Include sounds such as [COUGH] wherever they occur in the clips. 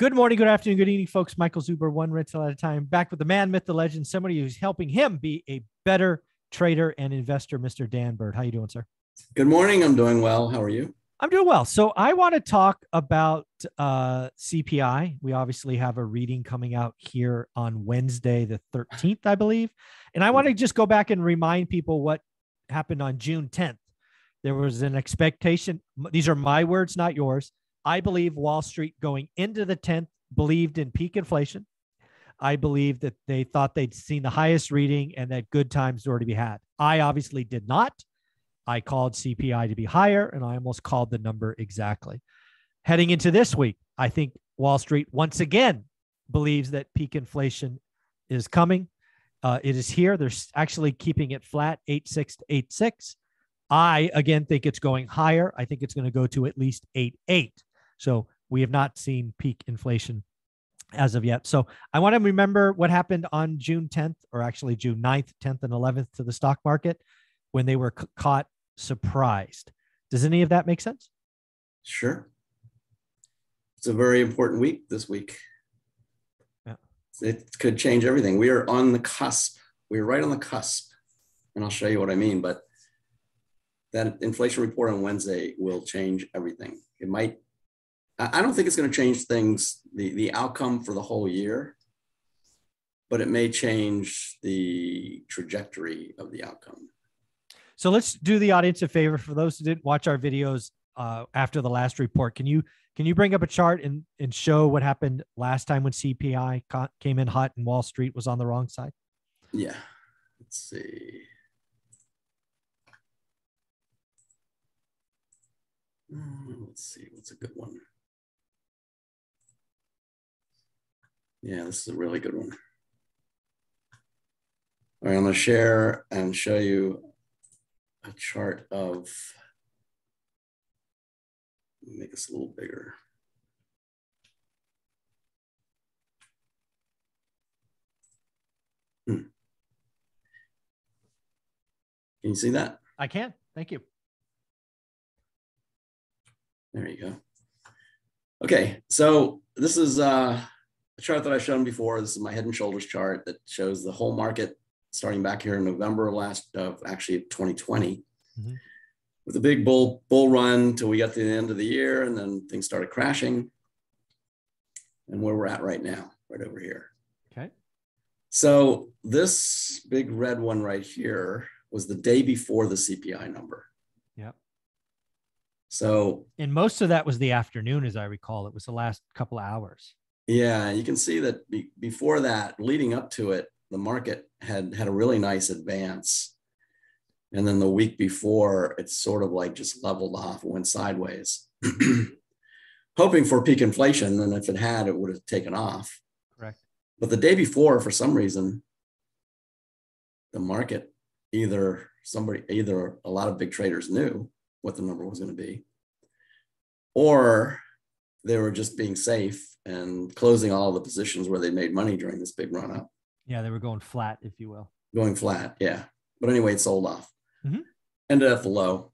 Good morning, good afternoon, good evening, folks. Michael Zuber, one rental at a time, back with the man, myth, the legend, somebody who's helping him be a better trader and investor, Mr. Dan Bird. How are you doing, sir? Good morning. I'm doing well. How are you? I'm doing well. So I want to talk about uh, CPI. We obviously have a reading coming out here on Wednesday, the 13th, I believe. And I want to just go back and remind people what happened on June 10th. There was an expectation. These are my words, not yours. I believe Wall Street going into the 10th believed in peak inflation. I believe that they thought they'd seen the highest reading and that good times were to be had. I obviously did not. I called CPI to be higher and I almost called the number exactly. Heading into this week, I think Wall Street once again believes that peak inflation is coming. Uh, it is here. They're actually keeping it flat, 86 to 86. I again think it's going higher. I think it's going to go to at least 88. So we have not seen peak inflation as of yet. So I want to remember what happened on June 10th, or actually June 9th, 10th, and 11th to the stock market when they were c- caught surprised. Does any of that make sense? Sure. It's a very important week this week. Yeah. It could change everything. We are on the cusp. We're right on the cusp. And I'll show you what I mean. But that inflation report on Wednesday will change everything. It might I don't think it's going to change things, the, the outcome for the whole year, but it may change the trajectory of the outcome. So let's do the audience a favor. For those who didn't watch our videos uh, after the last report, can you can you bring up a chart and, and show what happened last time when CPI came in hot and Wall Street was on the wrong side? Yeah. Let's see. Hmm, let's see. What's a good one? Yeah, this is a really good one. All right, I'm going to share and show you a chart of, make this a little bigger. Hmm. Can you see that? I can. Thank you. There you go. Okay, so this is uh, chart that I've shown before. This is my head and shoulders chart that shows the whole market starting back here in November last of actually 2020 mm-hmm. with a big bull bull run till we got to the end of the year and then things started crashing. And where we're at right now right over here. Okay. So this big red one right here was the day before the cpi number. Yep. So and most of that was the afternoon as i recall. It was the last couple of hours yeah, you can see that be, before that, leading up to it, the market had had a really nice advance. And then the week before, it's sort of like just leveled off, went sideways, [CLEARS THROAT] hoping for peak inflation. And if it had, it would have taken off. Correct. But the day before, for some reason, the market either somebody, either a lot of big traders knew what the number was going to be, or they were just being safe and closing all the positions where they made money during this big run up. Yeah, they were going flat, if you will. Going flat, yeah. But anyway, it sold off. Mm-hmm. Ended at the low.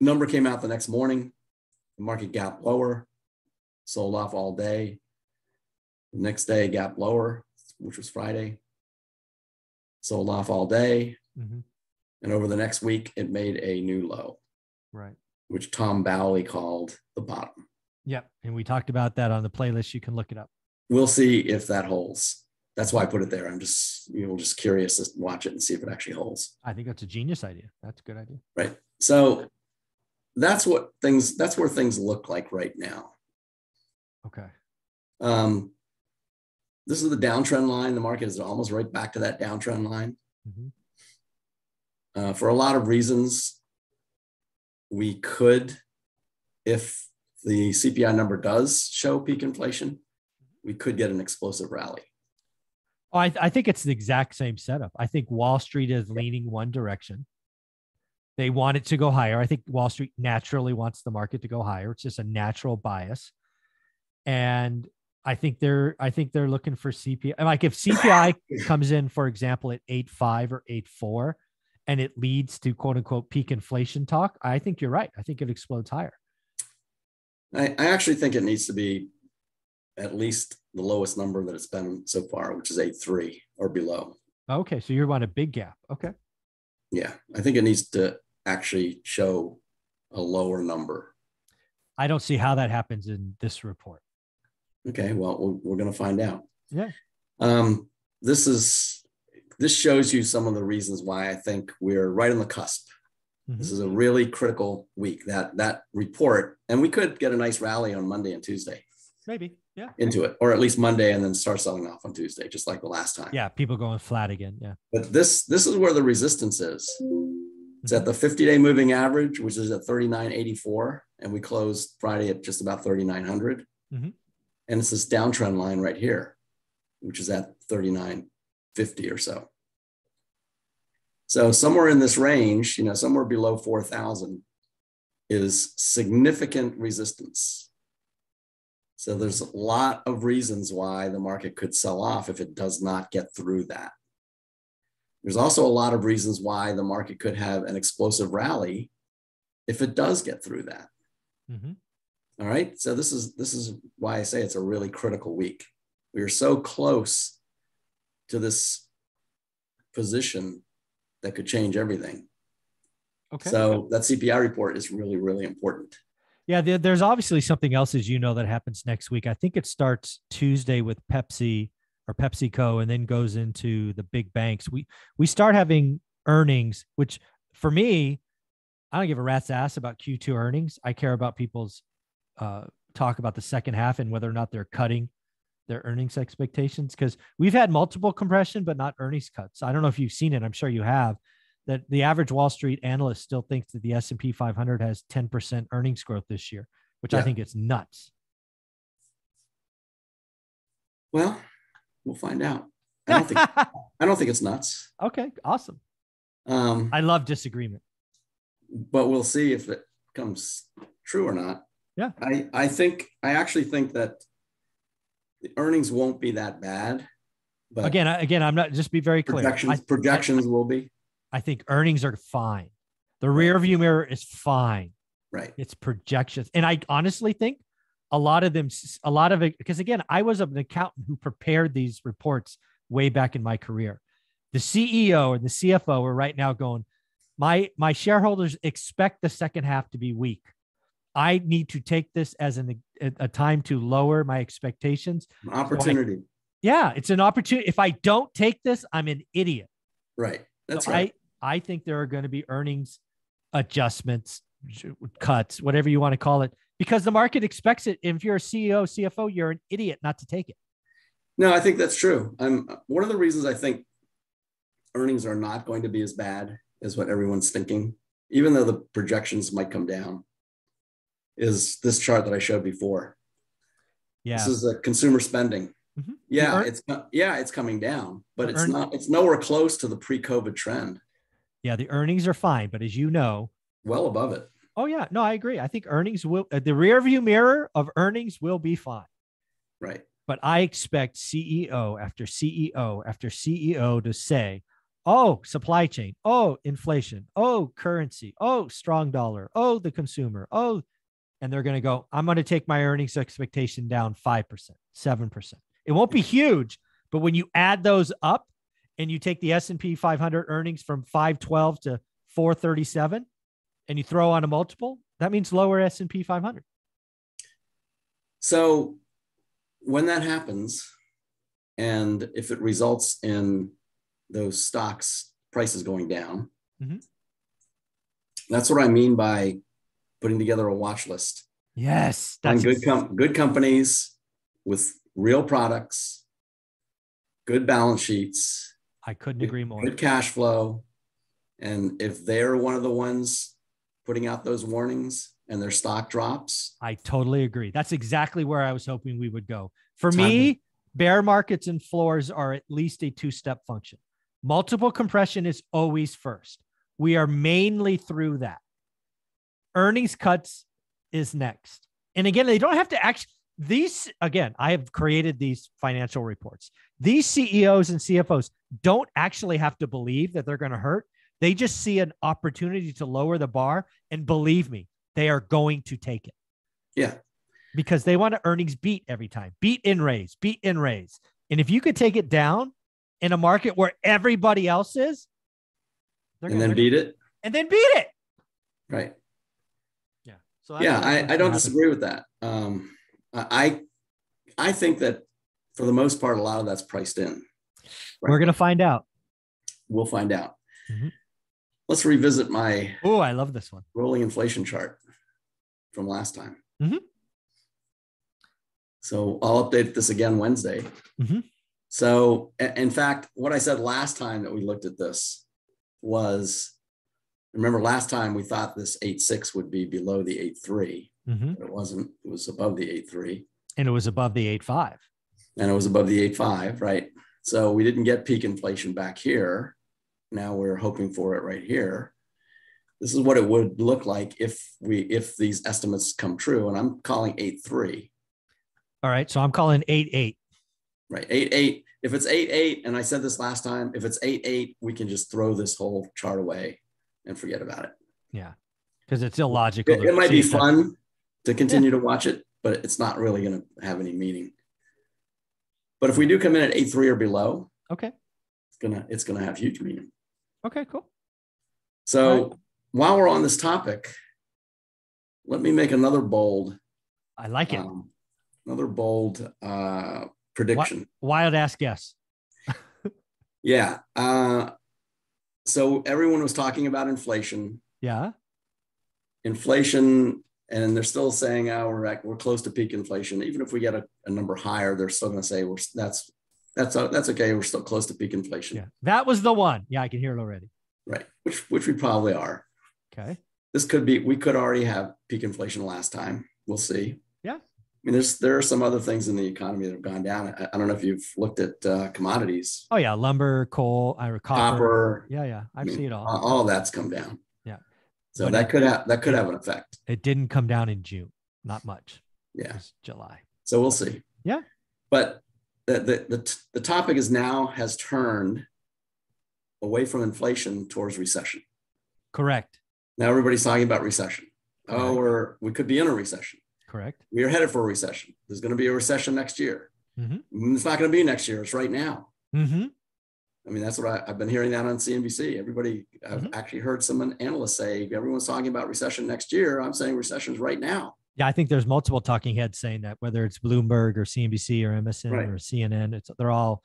Number came out the next morning. The market gap lower, sold off all day. The next day, gap lower, which was Friday. Sold off all day. Mm-hmm. And over the next week, it made a new low. Right. Which Tom Bowley called the bottom. Yep. And we talked about that on the playlist. You can look it up. We'll see if that holds. That's why I put it there. I'm just, you know, just curious to watch it and see if it actually holds. I think that's a genius idea. That's a good idea. Right. So that's what things, that's where things look like right now. Okay. Um, this is the downtrend line. The market is almost right back to that downtrend line. Mm-hmm. Uh, for a lot of reasons, we could, if the CPI number does show peak inflation, we could get an explosive rally. Oh, I, th- I think it's the exact same setup. I think Wall Street is leaning one direction. They want it to go higher. I think Wall Street naturally wants the market to go higher. It's just a natural bias. And I think they're I think they're looking for CPI. Like if CPI [LAUGHS] comes in, for example, at eight five or eight four, and it leads to quote unquote peak inflation talk, I think you're right. I think it explodes higher. I, I actually think it needs to be at least the lowest number that it's been so far, which is eight three or below. Okay. So you're on a big gap. Okay. Yeah. I think it needs to actually show a lower number. I don't see how that happens in this report. Okay. Well, we're, we're going to find out. Yeah. Um, this is, this shows you some of the reasons why I think we're right on the cusp. Mm-hmm. This is a really critical week. That that report, and we could get a nice rally on Monday and Tuesday. Maybe, yeah. Into it, or at least Monday, and then start selling off on Tuesday, just like the last time. Yeah, people going flat again. Yeah. But this this is where the resistance is. It's at the 50-day moving average, which is at 39.84, and we closed Friday at just about 3,900. Mm-hmm. And it's this downtrend line right here, which is at 39.50 or so. So somewhere in this range, you know, somewhere below 4,000 is significant resistance. So there's a lot of reasons why the market could sell off if it does not get through that. There's also a lot of reasons why the market could have an explosive rally if it does get through that. Mm-hmm. All right. So this is this is why I say it's a really critical week. We are so close to this position that could change everything. Okay. So that CPI report is really, really important. Yeah, there's obviously something else, as you know, that happens next week. I think it starts Tuesday with Pepsi or PepsiCo, and then goes into the big banks. We we start having earnings, which for me, I don't give a rat's ass about Q2 earnings. I care about people's uh, talk about the second half and whether or not they're cutting their earnings expectations? Because we've had multiple compression but not earnings cuts. I don't know if you've seen it. I'm sure you have that the average wall street analyst still thinks that the s&p 500 has 10% earnings growth this year which yeah. i think is nuts. Well we'll find out. I don't think [LAUGHS] i don't think it's nuts. Okay awesome. Um, i love disagreement. but we'll see if it comes true or not. Yeah. I i think i actually think that the earnings won't be that bad. But again, again, I'm not just be very clear. Projections, I, projections I, will be. I think earnings are fine. The rear view mirror is fine. Right. It's projections. And I honestly think a lot of them, a lot of it, because again, I was an accountant who prepared these reports way back in my career. The CEO and the CFO are right now going, my my shareholders expect the second half to be weak. I need to take this as an, a, time to lower my expectations. An opportunity. So I, yeah, it's an opportunity. If I don't take this, I'm an idiot. Right. That's so right. I, I think there are going to be earnings adjustments, cuts, whatever you want to call it, because the market expects it. If you're a CEO, CFO, you're an idiot not to take it. No, I think that's true. I'm one of the reasons I think earnings are not going to be as bad as what everyone's thinking, even though the projections might come down is this chart that I showed before. Yeah. This is a consumer spending. Mm-hmm. Yeah, it's yeah, it's coming down, but it's earn- not it's nowhere close to the pre-COVID trend. Yeah, the earnings are fine, but as you know, well above it. Oh yeah, no, I agree. I think earnings will uh, the rear view mirror of earnings will be fine. Right. But I expect CEO after CEO after CEO to say, "Oh, supply chain. Oh, inflation. Oh, currency. Oh, strong dollar. Oh, the consumer. Oh, and they're going to go, I'm going to take my earnings expectation down 5%, 7%. It won't be huge, but when you add those up and you take the S&P 500 earnings from 512 to 437 and you throw on a multiple, that means lower S&P 500. So when that happens and if it results in those stocks prices going down, mm-hmm. that's what I mean by putting together a watch list. Yes, that's good com- good companies with real products, good balance sheets. I couldn't agree more. Good cash flow, and if they're one of the ones putting out those warnings and their stock drops, I totally agree. That's exactly where I was hoping we would go. For me, to- bear markets and floors are at least a two-step function. Multiple compression is always first. We are mainly through that earnings cuts is next. And again, they don't have to actually, these, again, I have created these financial reports. These CEOs and CFOs don't actually have to believe that they're going to hurt. They just see an opportunity to lower the bar. And believe me, they are going to take it. Yeah. because they want to earnings beat every time, beat in raise, beat in raise. And if you could take it down in a market where everybody else is, and gonna, then beat it, and then beat it, right? Yeah. So yeah, I, I don't disagree with that. Um, I I think that for the most part, a lot of that's priced in. Right? We're gonna find out. We'll find out. Mm-hmm. Let's revisit my. Oh, I love this one. Rolling inflation chart from last time. Mm-hmm. So I'll update this again Wednesday. Mm-hmm. So, in fact, what I said last time that we looked at this was remember last time we thought this 8.6 would be below the 8.3. Mm-hmm. It wasn't, it was above the 8.3. And it was above the 8.5. And it was above the 8.5, right? So we didn't get peak inflation back here. Now we're hoping for it right here. This is what it would look like if we if these estimates come true. And I'm calling 8.3. All right. So I'm calling 8.8. Right. 8.8. If it's 8.8, and I said this last time, if it's 8.8, we can just throw this whole chart away and forget about it. Yeah. Because it's illogical. It, it might be fun to continue yeah. to watch it, but it's not really going to have any meaning. But if we do come in at eight three or below, okay, it's gonna it's gonna have huge meaning. Okay, cool. So right. while we're on this topic, let me make another bold. I like it. Um, another bold uh, prediction. Wild ass guess. [LAUGHS] yeah. Uh, so everyone was talking about inflation. Yeah. Inflation and they're still saying, "Oh, we're at, we're close to peak inflation." Even if we get a, a number higher, they're still going to say, "We're that's that's uh, that's okay. We're still close to peak inflation." Yeah, that was the one. Yeah, I can hear it already. Right, which which we probably are. Okay. This could be. We could already have peak inflation last time. We'll see. I mean, there's there are some other things in the economy that have gone down. I, I don't know if you've looked at uh, commodities. Oh yeah, lumber, coal, copper. copper. Yeah, yeah, I, I mean, see it all. All that's come down. Yeah. So but that it, could have that could have an effect. It didn't come down in June. Not much. Yeah. July. So we'll see. Yeah. But the, the, the, the topic is now has turned away from inflation towards recession. Correct. Now everybody's talking about recession. Oh, Correct. Oh, we're, we could be in a recession. Correct. We are headed for a recession. There's going to be a recession next year. Mm-hmm. It's not going to be next year. It's right now. Mm-hmm. I mean, that's what I, have been hearing that on CNBC. Everybody, I've mm-hmm. actually heard some analysts say everyone's talking about recession next year. I'm saying recession's right now. Yeah, I think there's multiple talking heads saying that, whether it's Bloomberg or CNBC or MSN right. or CNN, it's they're all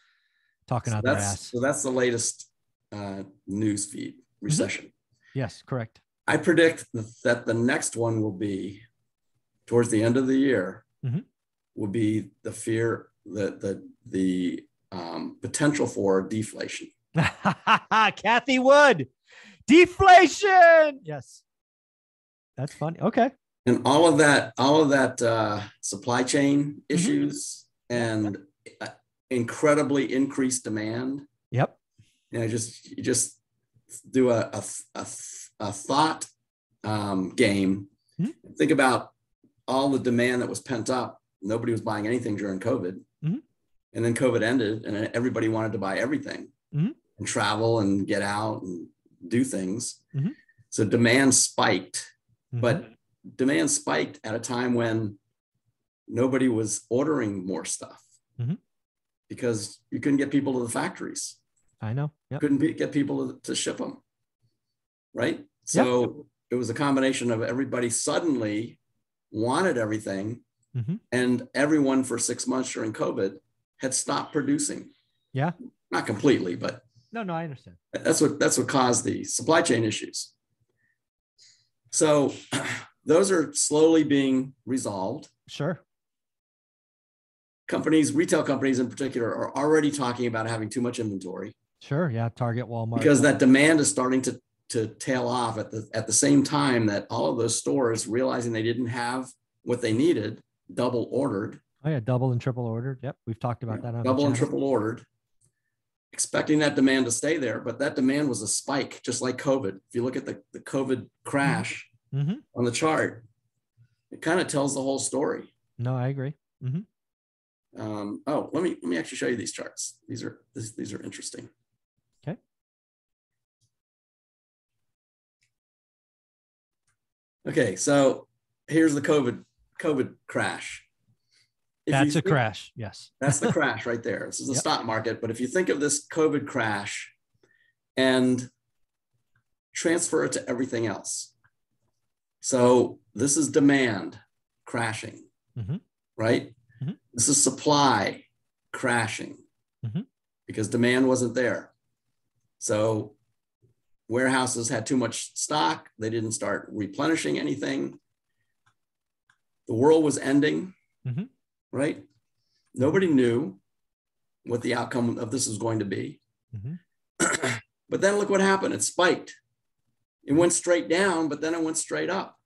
talking so out their ass. So that's the latest uh, news feed mm-hmm. recession. Yes, correct. I predict that the next one will be towards the end of the year. Mm-hmm. Will be the fear that the the um, potential for deflation. [LAUGHS] Cathie Wood, deflation. Yes, that's funny. Okay. And all of that, all of that uh, supply chain mm-hmm. issues mm-hmm. and uh, incredibly increased demand. Yep. You know, just you just do a a, a, a thought um, game. Mm-hmm. Think about all the demand that was pent up. Nobody was buying anything during COVID. Mm-hmm. And then COVID ended, and everybody wanted to buy everything mm-hmm. and travel and get out and do things. Mm-hmm. So demand spiked, mm-hmm. but demand spiked at a time when nobody was ordering more stuff mm-hmm. because you couldn't get people to the factories. I know. Yep. Couldn't be, get people to, to, ship them. Right. So yep. it was a combination of everybody suddenly wanted everything. Mm-hmm. And everyone for six months during COVID had stopped producing. Yeah. Not completely, but no, no, I understand. That's what that's what caused the supply chain issues. So [CLEARS THROAT] those are slowly being resolved. Sure. Companies, retail companies in particular, are already talking about having too much inventory. Sure. Yeah. Target, Walmart. Because that demand is starting to to tail off at the at the same time that all of those stores realizing they didn't have what they needed, double ordered Oh yeah, double and triple ordered. Yep, we've talked about yeah, that. double and triple ordered, expecting that demand to stay there, but that demand was a spike, just like COVID. If you look at the, the COVID crash mm-hmm. on the chart, it kind of tells the whole story. No, I agree. Mm-hmm. Um, oh, let me let me actually show you these charts. These are these, these are interesting. Okay, so here's the COVID COVID crash. If that's a think, crash. Yes. that's the [LAUGHS] crash right there. This is the yep. stock market. But if you think of this COVID crash and transfer it to everything else. So this is demand crashing, mm-hmm. right? Mm-hmm. This is supply crashing mm-hmm. because demand wasn't there. So warehouses had too much stock. They didn't start replenishing anything. The world was ending, mm-hmm. right? Nobody knew what the outcome of this was going to be. Mm-hmm. [CLEARS THROAT] but then look what happened. It spiked. It went straight down, but then it went straight up.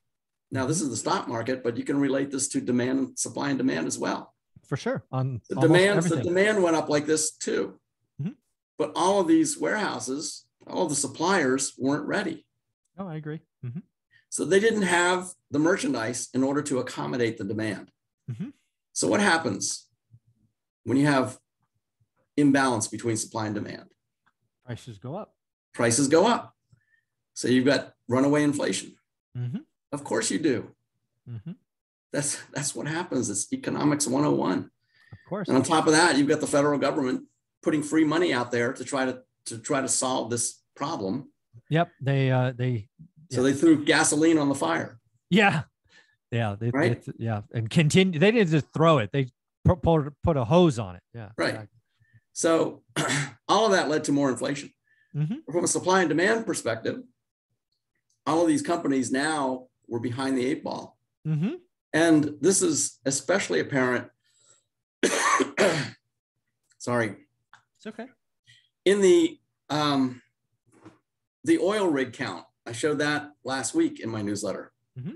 Now, this is the stock market, but you can relate this to demand, supply and demand as well. For sure. On the demand, the demand went up like this too. Mm-hmm. But all of these warehouses, all the suppliers weren't ready. Oh, I agree. Mm-hmm. So they didn't have the merchandise in order to accommodate the demand. Mm-hmm. So what happens when you have imbalance between supply and demand? Prices go up. Prices go up. So you've got runaway inflation. Mm-hmm. Of course you do. Mm-hmm. That's that's what happens. It's economics 101. Of course. And on top of that, you've got the federal government putting free money out there to try to to try to solve this problem. Yep. They uh they so yeah. they threw gasoline on the fire. Yeah. Yeah. They, right. They, yeah. And continue. They didn't just throw it. They put, put a hose on it. Yeah. Right. Exactly. So [CLEARS THROAT] all of that led to more inflation. Mm-hmm. From a supply and demand perspective, all of these companies now were behind the eight ball. Mm-hmm. And this is especially apparent. [COUGHS] sorry. It's okay. In the um, the oil rig count, I showed that last week in my newsletter. Mm-hmm.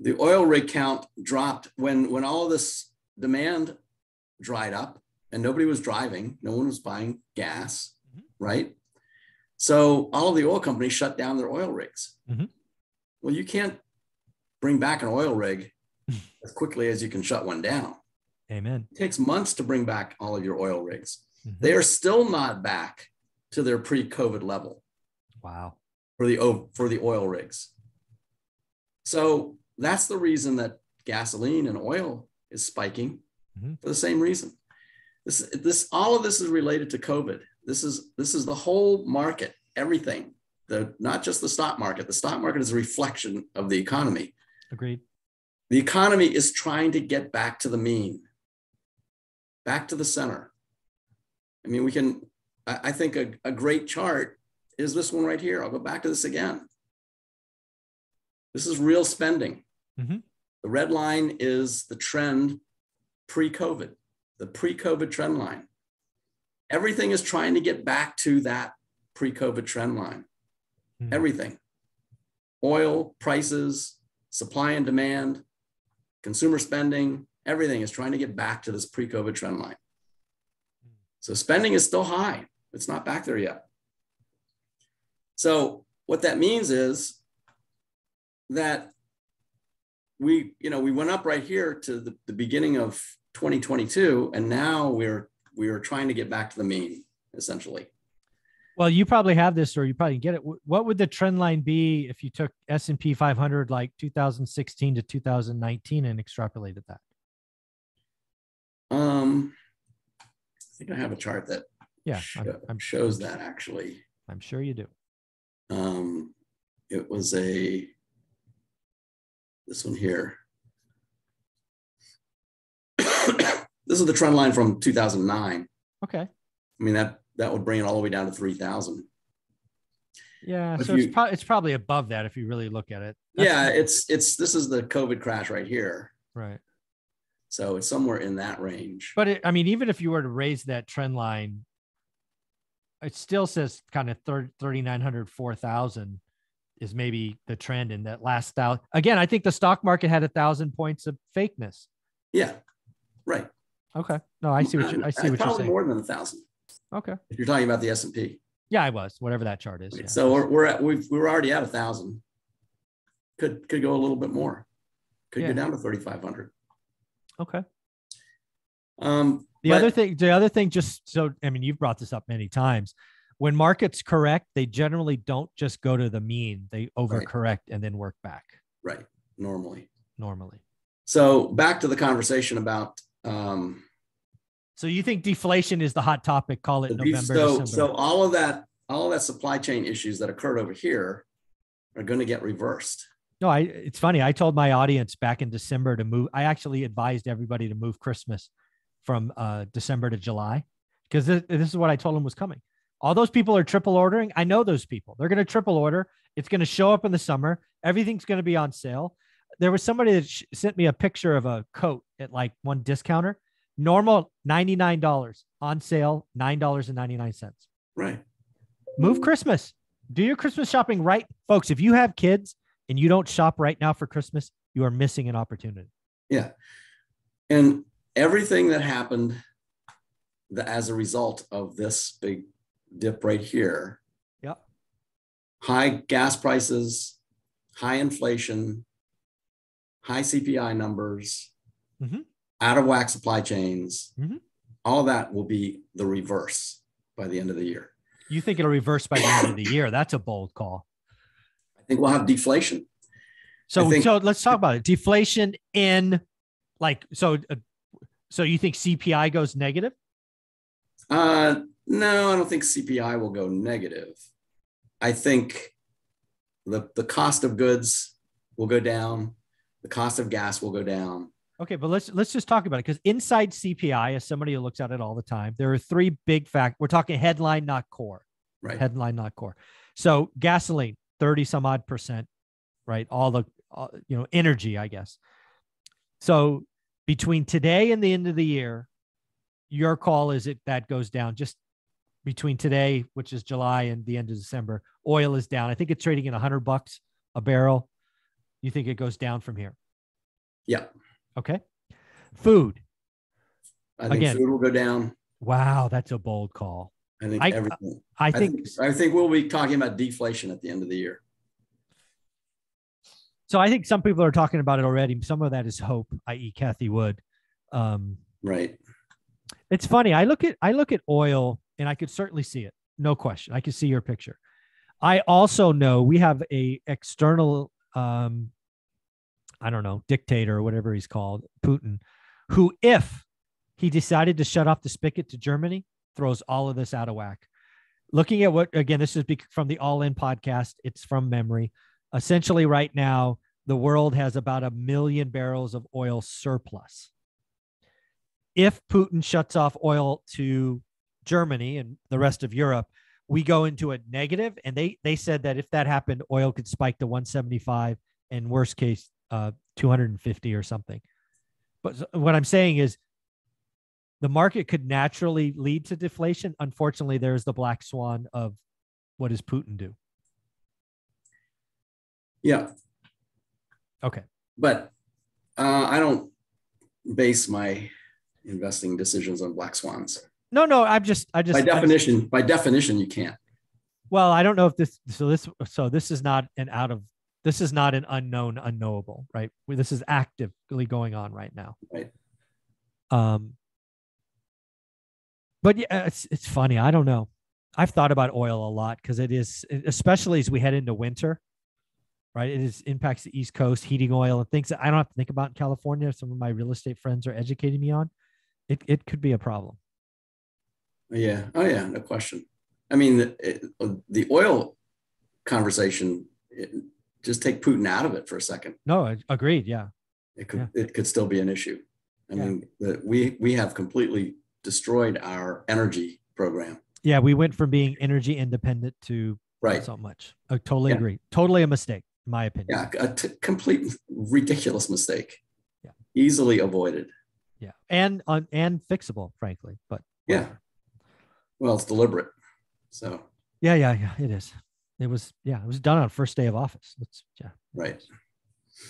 The oil rig count dropped when when all this demand dried up and nobody was driving, no one was buying gas, mm-hmm. right? So all of the oil companies shut down their oil rigs. Mm-hmm. Well, you can't bring back an oil rig [LAUGHS] as quickly as you can shut one down. Amen. It takes months to bring back all of your oil rigs. Mm-hmm. They are still not back to their pre-COVID level. Wow. For the for the oil rigs. So that's the reason that gasoline and oil is spiking mm-hmm. for the same reason. This this all of this is related to COVID. This is this is the whole market, everything. The not just the stock market. The stock market is a reflection of the economy. Agreed. The economy is trying to get back to the mean, back to the center. I mean, we can. I, think a, a great chart is this one right here. I'll go back to this again. This is real spending. Mm-hmm. The red line is the trend pre-COVID, the pre-COVID trend line. Everything is trying to get back to that pre COVID trend line. Mm-hmm. Everything oil prices, supply and demand, consumer spending, everything is trying to get back to this pre COVID trend line. So spending is still high, it's not back there yet. So, what that means is that we, you know, we went up right here to the, the beginning of 2022, and now we're we are trying to get back to the mean essentially. Well, you probably have this, or you probably get it. What would the trend line be if you took S and P 500 like 2016 to 2019 and extrapolated that? Um, think I have a chart that yeah show, I'm, I'm, shows that actually. I'm sure you do. Um, it was a this one here. [COUGHS] This is the trend line from 2009. Okay. I mean that that would bring it all the way down to 3,000. Yeah, so you, it's, pro- it's probably above that if you really look at it. That's yeah, it's it's this is the COVID crash right here. Right. So it's somewhere in that range. But it, I mean, even if you were to raise that trend line, it still says kind of 3,900, 4,000 is maybe the trend in that last thousand. Again, I think the stock market had a thousand points of fakeness. Yeah, right. Okay. No, I see what you, I see what you're saying. More than a thousand. Okay. If you're talking about the S and P. Yeah, I was. Whatever that chart is. Yeah. So we're, we're at we've we were already at a thousand. Could could go a little bit more. Could yeah. go down to thirty five hundred. Okay. Um, the but, other thing, the other thing, just so I mean, you've brought this up many times. When markets correct, they generally don't just go to the mean; they overcorrect right. and then work back. Right. Normally. Normally. So back to the conversation about. Um, so you think deflation is the hot topic? Call it November. So, December. so all of that, all of that supply chain issues that occurred over here are going to get reversed. No, I. It's funny. I told my audience back in December to move. I actually advised everybody to move Christmas from uh, December to July because this, this is what I told them was coming. All those people are triple ordering. I know those people. They're going to triple order. It's going to show up in the summer. Everything's going to be on sale. There was somebody that sh- sent me a picture of a coat at like one discounter. Normal $99 on sale, $9.99. Right. Move Christmas. Do your Christmas shopping right. Folks, if you have kids and you don't shop right now for Christmas, you are missing an opportunity. Yeah. And everything that happened the, as a result of this big dip right here. Yep. High gas prices, high inflation, high CPI numbers, mm-hmm. out of whack supply chains. Mm-hmm. All that will be the reverse by the end of the year. You think it'll reverse by the end of the year? That's a bold call. I think we'll have deflation. So, think, so let's talk about it. Deflation in, like, so, uh, so you think CPI goes negative? Uh, no, I don't think CPI will go negative. I think the, the cost of goods will go down. The cost of gas will go down. Okay, but let's let's just talk about it because inside CPI, as somebody who looks at it all the time, there are three big factors. We're talking headline, not core. Right. Headline, not core. So gasoline, thirty some odd percent, right? All the all, you know energy, I guess. So between today and the end of the year, your call is it that goes down just between today, which is July, and the end of December. Oil is down. I think it's trading at 100 bucks a barrel. You think it goes down from here? Yeah. Okay. Food. I think Again, food will go down. Wow, that's a bold call. I think I, everything. I, I think, think I think we'll be talking about deflation at the end of the year. So I think some people are talking about it already. Some of that is hope, i.e., Cathie Wood. Um, right. It's funny. I look at I look at oil and I could certainly see it. No question. I can see your picture. I also know we have a external um I don't know, dictator or whatever he's called, Putin, who if he decided to shut off the spigot to Germany, throws all of this out of whack. Looking at what again, this is from the All In podcast. It's from memory. Essentially, right now, the world has about a million barrels of oil surplus if Putin shuts off oil to Germany and the rest of Europe, we go into a negative. And they they said that if that happened, oil could spike to 175 and worst case uh, 250 or something. But what I'm saying is the market could naturally lead to deflation. Unfortunately, there's the black swan of what does Putin do? Yeah. Okay. But uh, I don't base my investing decisions on black swans. No, no, I'm just, I just by definition, just, by definition, you can't. Well, I don't know if this, so this, so this is not an out of, this is not an unknown, unknowable, right? This is actively going on right now. Right. Um, but yeah, uh, it's it's funny. I don't know. I've thought about oil a lot because it is, especially as we head into winter, right? It is impacts the East Coast, heating oil and things that I don't have to think about in California. Some of my real estate friends are educating me on it, it could be a problem. Yeah. Oh, yeah. No question. I mean, the, it, uh, the oil conversation, it, just take Putin out of it for a second. No, agreed. Yeah. It could, yeah. it could still be an issue. I yeah. mean, the, we, we have completely destroyed our energy program. Yeah. We went from being energy independent to right. so much. I totally yeah. agree. Totally a mistake, in my opinion. Yeah. A t- complete ridiculous mistake. Yeah. Easily avoided. Yeah, and on and fixable, frankly. But yeah, well, it's deliberate. So yeah, yeah, yeah, it is. It was yeah, it was done on first day of office. It's yeah. Right.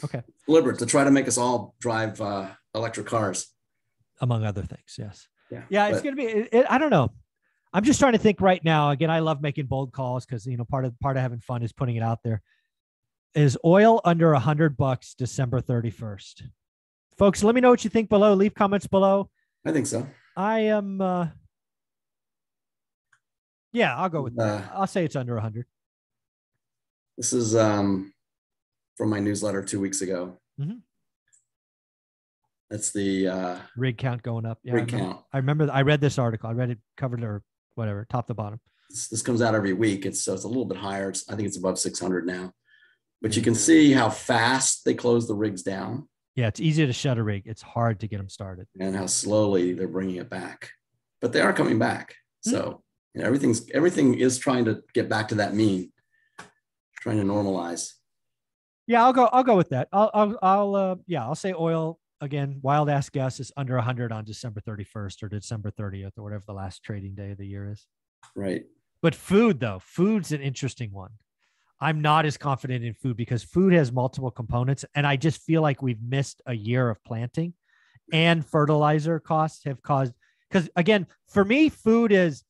Okay. Deliberate to try to make us all drive uh, electric cars, among other things. Yes. Yeah. Yeah, it's gonna be. It, it, I don't know. I'm just trying to think right now. Again, I love making bold calls because you know part of part of having fun is putting it out there. Is oil under a hundred bucks December 31st? Folks, let me know what you think below. Leave comments below. I think so. I am. Uh, yeah, I'll go with that. Uh, I'll say it's under 100. This is um, from my newsletter two weeks ago. Mm-hmm. That's the uh, rig count going up. Yeah, rig I remember, count. I remember. I read this article. I read it covered or whatever, top to bottom. This, this comes out every week. It's so it's a little bit higher. It's, I think it's above 600 now. But you can see how fast they close the rigs down Yeah, it's easy to shut a rig. It's hard to get them started. and how slowly they're bringing it back. But they are coming back. So you know, everything's everything is trying to get back to that mean, trying to normalize. Yeah, I'll go. I'll go with that. I'll. I'll. I'll uh, yeah, I'll say oil again. Wild ass guess is under 100 on December 31st or December 30th or whatever the last trading day of the year is. Right. But food though, food's an interesting one. I'm not as confident in food because food has multiple components, and I just feel like we've missed a year of planting, and fertilizer costs have caused. Because again, for me, food is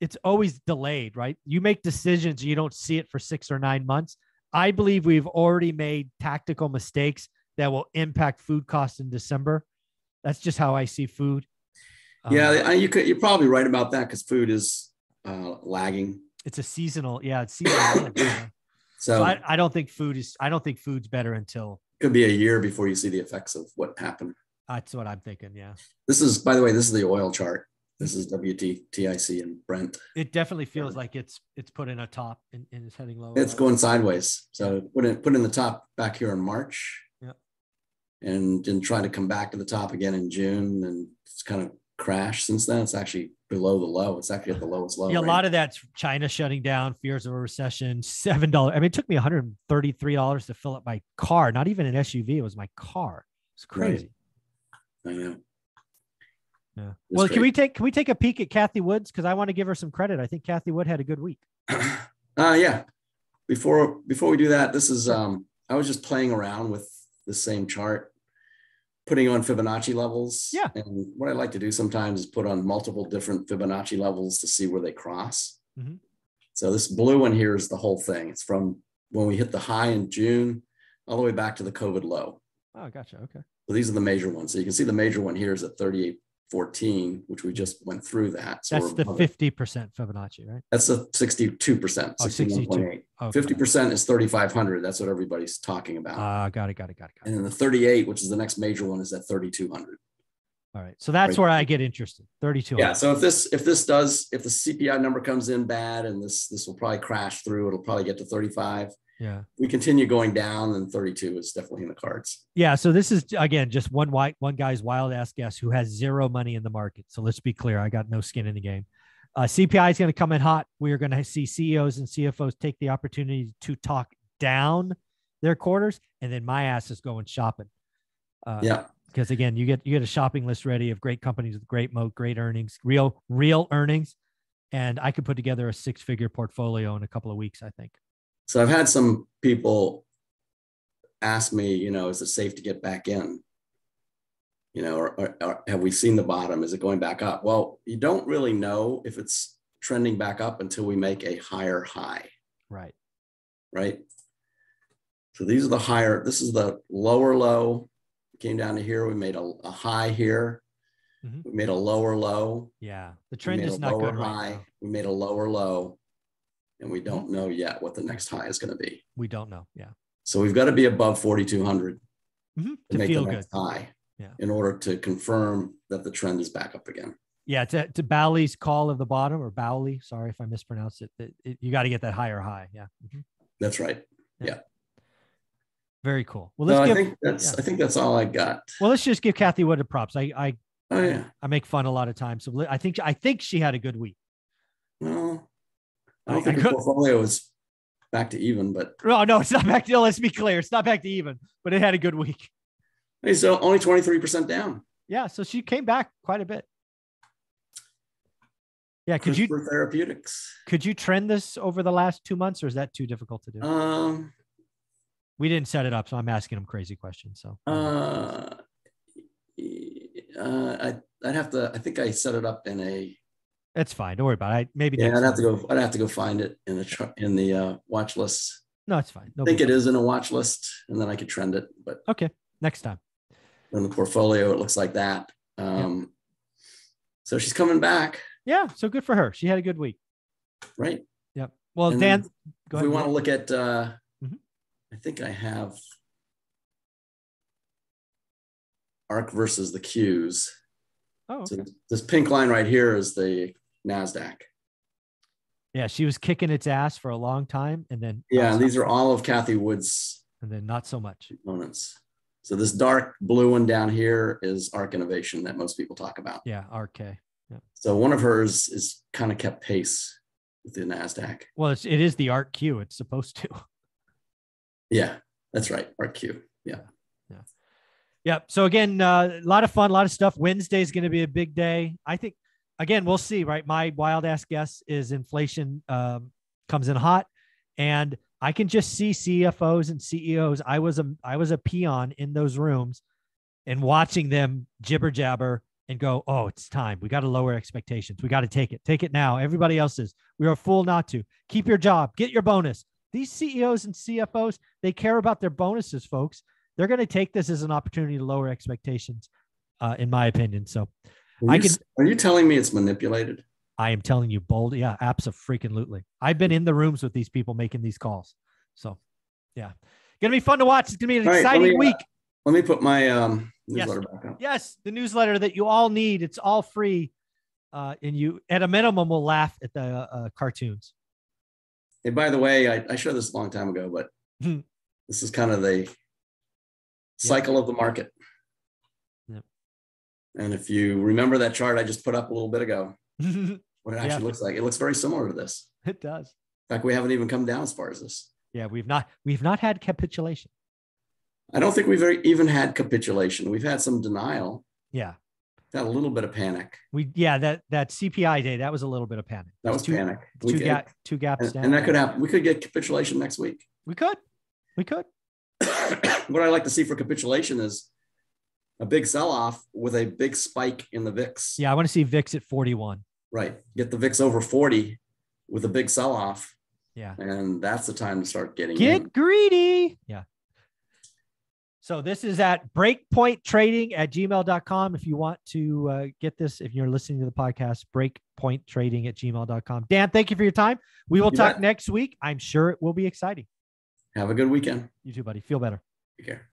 it's always delayed, right? You make decisions, you don't see it for six or nine months. I believe we've already made tactical mistakes that will impact food costs in December. That's just how I see food. Um, Yeah, I- you could. You're probably right about that because food is uh, lagging. it's a seasonal. Yeah, it's seasonal. yeah. [COUGHS] So, So I, I don't think food is. I don't think food's better until. could be a year before you see the effects of what happened. That's what I'm thinking. Yeah, This is, by the way, this is the oil chart. This is WTTIC and Brent. it definitely feels like it's it's put in a top and, and it's heading lower. It's going sideways. So put in put in the top back here in March. And then try to come back to the top again in June, and it's kind of crashed since then. It's actually below the low. It's actually at the lowest low. Yeah, a lot of that's China shutting down, fears of a recession. Seven dollars. I mean, it took me 133 dollars to fill up my car. Not even an SUV. It was my car. It's Right. crazy. I know. Yeah. It's Well, can we take can we take a peek at Cathie Woods because I want to give her some credit. I think Cathie Wood had a good week. [CLEARS THROAT] uh yeah before before we do that this is um i was just playing around with the same chart putting on fibonacci levels Yeah. and what i like to do sometimes is put on multiple different fibonacci levels to see where they cross Mhm. so this blue one here is the whole thing it's from when we hit the high in june all the way back to the covid low Oh, gotcha. Okay. so these are the major ones so you can see the major one here is at 3814 which we just went through that so That's the 50 percent Fibonacci, right? that's the 62% Oh, 62. 61.8 Okay. 50% is 3,500. That's what everybody's talking about. Ah, got it. Got it. Got it. Got it. and then the 38, which is the next major one, is at 3,200. All right. So that's Right. where I get interested. 32. Yeah. So if this if this does if the CPI number comes in bad and this this will probably crash through, it'll probably get to 35. Yeah. We continue going down, and 32 is definitely in the cards. Yeah. So this is again just one white one guy's wild ass guess who has zero money in the market. So let's be clear. I got no skin in the game. Uh, CPI is going to come in hot. We are going to see CEOs and CFOs take the opportunity to talk down their quarters, and then my ass is going shopping. Uh, Yeah. because again, you get you get a shopping list ready of great companies with great moat, great earnings, real real earnings, and I could put together a six figure portfolio in a couple of weeks. I think. So I've had some people ask me, you know, is it safe to get back in? You know, or, or, or have we seen the bottom? Is it going back up? Well, you don't really know if it's trending back up until we make a higher high. Right. right? So these are the higher, this is the lower low. Came down to here, we made a, a high here. Mhm. We made a lower low. Yeah. The trend is not good right high. now. We made a lower low. And we don't know yet what the next high is going to be. We don't know. Yeah. So we've got to be above 4,200 Mhm. to To make feel the good. next high Yeah. in order to confirm that the trend is back up again. Yeah. To, to Bowley's call of the bottom or Bowley. Sorry if I mispronounced it. that it- you got to get that higher high. Yeah. Mhm. That's right. Yeah. Very cool. Well, let's I give. think that's yeah. I think that's all I got. well, let's just give Cathie Wood a props. I I Oh yeah. I make fun a lot of times. So I think I think she had a good week. Well, I I- don't think I the portfolio is back to even, but No, no, it's not back to. Let's be clear. It's not back to even, but it had a good week. hey, so only 23% down. Yeah. So she came back quite a bit. Yeah. Could you Therapeutics. could you trend this over the last two months, or is that too difficult to do? Um, we didn't set it up, so I'm asking him crazy questions. So uh, uh, I, I'd have to, I think I set it up in a, it's fine. Don't worry about it. I, maybe yeah, I'd have to go, I'd have to go find it in the, in the uh, watch list. No, it's fine. No I think big it is in a watch list and then I could trend it, but. Okay. Next time. in the portfolio, it looks like that. Um, So she's coming back, Yeah. So good for her. She had a good week. right? Yep. Well, And Dan, we ahead. want to look at, uh, Mhm. I think I have arc versus the Qs. Oh, So this pink line right here is the NASDAQ. yeah. She was kicking its ass for a long time, and then Yeah, and these are all of Cathie Wood's and then not so much. components. So this dark blue one down here is ARK Innovation that most people talk about. Yeah, RK. So one of hers is kind of kept pace with the NASDAQ. Well, it's, it is the ARKQ. It's supposed to. [LAUGHS] Yeah, that's right. ARKQ. Yeah. Yeah. Yeah. So again, uh, a lot of fun, a lot of stuff. Wednesday is going to be a big day. I think. Again, we'll see. Right. My wild ass guess is inflation um, comes in hot, and I can just see CFOs and CEOs. I was a I was a peon in those rooms, and watching them jibber jabber and go, "Oh, it's time. We got to lower expectations. We got to take it. Take it now." Everybody else is. We are a fool not to. Keep your job. Get your bonus. These CEOs and CFOs, they care about their bonuses, folks they're going to take this as an opportunity to lower expectations, uh, in my opinion. So Are I you, could- are you telling me it's manipulated? I am telling you, bold, yeah, absolutely. Freaking lootly. I've been in the rooms with these people making these calls. So, yeah, gonna be fun to watch. It's gonna be an All right, exciting me, uh, week. Let me put my um, Yes. newsletter back up. Yes, the newsletter that you all need. It's all free, uh, and you, at a minimum, will laugh at the uh, cartoons. And by the way, I, I showed this a long time ago, but [LAUGHS] this is kind of the cycle of the market. And if you remember that chart I just put up a little bit ago, [LAUGHS] what it actually Yeah. looks like, it looks very similar to this. It does. In fact, we haven't even come down as far as this. Yeah, we've not we've not had capitulation. I don't think we've even had capitulation. We've had some denial, Yeah, had a little bit of panic. we yeah that that CPI day that was a little bit of panic. That was two, panic. Two could- two gaps and, down. and that could happen. We could get capitulation next week. We could, we could. [COUGHS] what I like to see for capitulation is a big sell-off with a big spike in the VIX. Yeah, I want to see VIX at 41. Right. Get the VIX over 40 with a big sell-off. Yeah. And that's the time to start getting Get in. greedy. Yeah. So this is at breakpointtrading at gmail.com. If you want to uh, get this, if you're listening to the podcast, breakpointtrading at gmail.com. Dan, thank you for your time. We will You talk bet. next week. I'm sure it will be exciting. Have a good weekend. You too, buddy. Feel better. Take care.